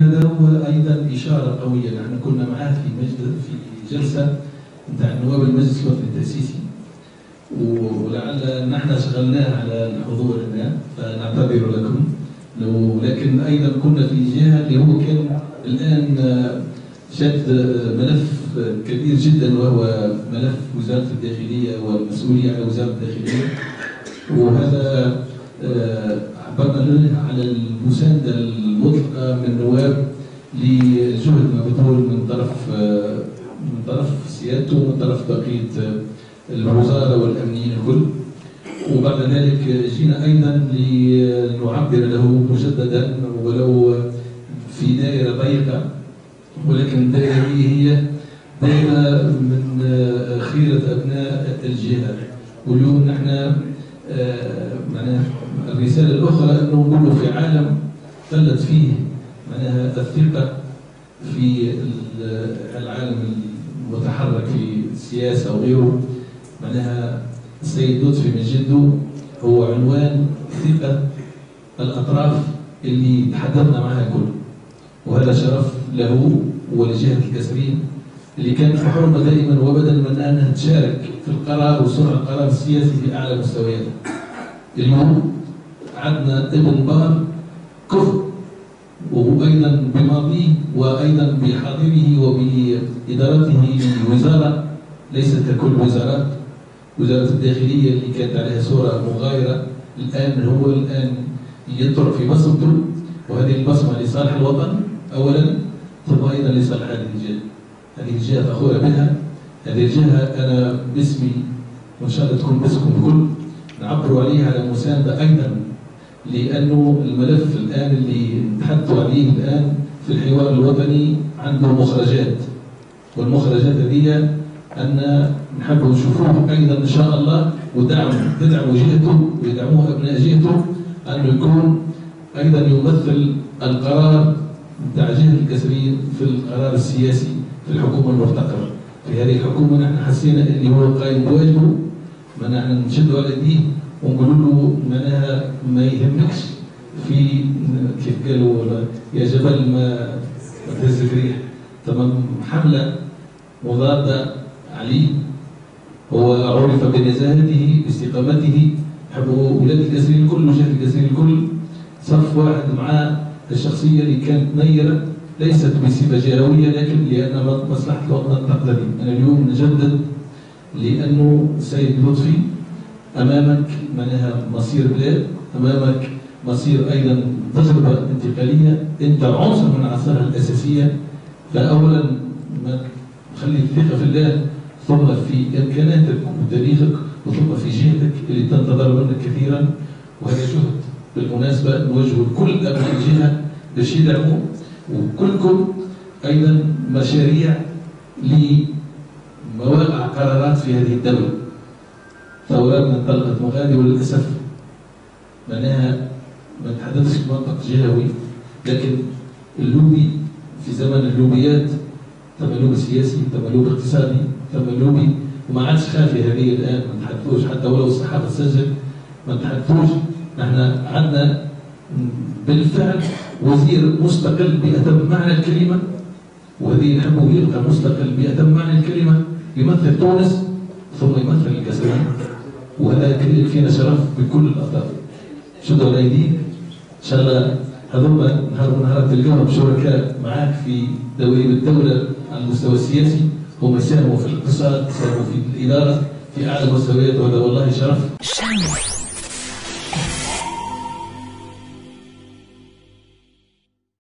هذا هو أيضا إشارة قوية. نحن كنا معاه في مجلس في جلسة نتاع نواب المجلس الوطني التاسيسي ولعل نحن شغلناه على الحضور هنا فنعتذر لكم. ولكن أيضا كنا في جهة اللي هو كان الآن شد ملف كبير جدا وهو ملف وزارة الداخلية والمسؤولية على وزارة الداخلية. وهذا عبرنا على المساندة المطلقه من النواب لجهد مبذول من طرف من طرف سيادته ومن طرف بقية الوزارة والأمنيين الكل. وبعد ذلك جينا أيضا لنعبر له مجددا ولو في دائرة ضيقة. ولكن الدائرة هي دائرة من خيرة أبناء الجهة. واليوم نحن معناها الرسالة الأخرى أنه نقول في عالم قلت فيه معناها الثقة في العالم المتحرك في السياسة وغيره. معناها السيد لطفي من جده هو عنوان ثقة الأطراف اللي تحدثنا معها كل وهذا شرف له ولجهة الكسرين اللي كانت محرومة دائما وابدا من أنها تشارك في القرار وصنع القرار السياسي في أعلى مستوياته. اليوم عندنا ابن بار كفر وأيضا بماضيه وأيضا بحاضره وبإدارته لوزارة ليست ككل وزارات وزارة الداخلية اللي كانت عليها صورة مغايرة الآن هو الآن يطرق في بصمته وهذه البصمة لصالح الوطن أولا ثم أيضا لصالح هذه الجهة. هذه الجهة فخورة بها هذه الجهة أنا باسمي وإن شاء الله تكون باسمكم الكل نعبر عليها على مساندة أيضا لأنه الملف الآن اللي نتحدثوا عليه الآن في الحوار الوطني عنده مخرجات. والمخرجات هذه أن نحب نشوفوه أيضا إن شاء الله ودعم تدعموا جهته ويدعموه أبناء جهته أنه يكون أيضا يمثل القرار بتاع جهة الكسرين في القرار السياسي. في الحكومة المرتقبة. في هذه الحكومة نحن حسينا اللي هو قائم بواجبه ما نحن نشدوا على يديه ونقول له معناها ما يهمكش في كيف قالوا يا جبل ما ما تهزك ريح تمام حملة مضادة عليه هو عرف بنزاهته باستقامته. حبوا ولاد الكثيرين الكل وجهة الكثيرين الكل. صف واحد معاه الشخصية اللي كانت نيرة. ليست بصفة جهوية لكن لأن مصلحة الوطن تقتضي أنا اليوم نجدد لأنه السيد لطفي أمامك معناها مصير بلاد أمامك مصير أيضا تجربة انتقالية. أنت عنصر من عناصرها الأساسية. فأولا ما خلي الثقة في الله ثم في إمكاناتك وتاريخك وثم في جهتك اللي تنتظر منك كثيرا. وهذا جهد بالمناسبة نوجهه لكل أبناء الجهة باش يدعموا وكلكم أيضا مشاريع لمواقع قرارات في هذه الدولة. ثوراتنا انطلقت مغادي وللأسف معناها ما نتحدثش منطق جهوي لكن اللوبي في زمن اللوبيات ثم لوبي سياسي ثم لوبي اقتصادي ثم لوبي وما عادش خافي هذه الآن ما نتحدثوش حتى ولو الصحافة تسجل ما نتحدثوش نحن عندنا بالفعل وزير مستقل بأتم معنى الكلمة وهذه نحبه يبقى مستقل بأتم معنى الكلمة يمثل تونس ثم يمثل القصرين وهذا فينا شرف بكل الأطراف. شدوا على يديك إن شاء الله هذوما نهار من نهارات تلقاهم شركاء معاك في دوائر الدولة على المستوى السياسي. هم ساهموا في الاقتصاد ساهموا في الإدارة في أعلى مستويات وهذا والله شرف.